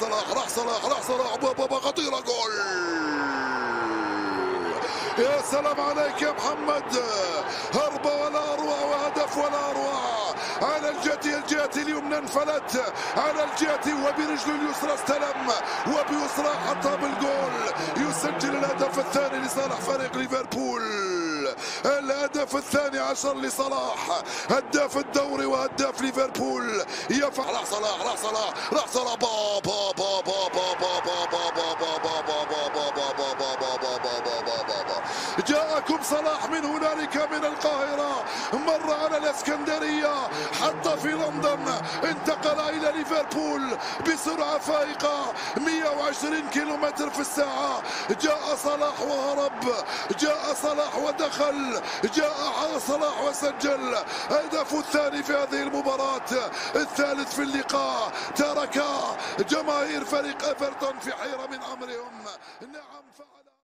صلاح راح صلاح راح صلاح. بابا خطيرة جول يا سلام عليك يا محمد. هربة ولا أروع وهدف ولا أروع. على الجهة الجهة اليمنى انفلت. على الجهة وبرجله اليسرى استلم. وبيسرى حطها بالجول يسجل الهدف الثاني لصالح فريق ليفربول. الهدف الثاني عشر لصلاح. هداف الدوري وهداف ليفربول. يفعل صلاح راح صلاح راح صلاح. با جاءكم صلاح من هنالك من القاهرة مر على الإسكندرية. حتى في لندن انتقل إلى ليفربول بسرعة فائقة. 120 كيلومتر في الساعة. جاء صلاح وهرب. جاء صلاح ودخل. جاء صلاح وسجل. هدفه الثاني في هذه المباراة. الثالث في اللقاء. ترك جماهير فريق إيفرتون في حيرة من أمرهم.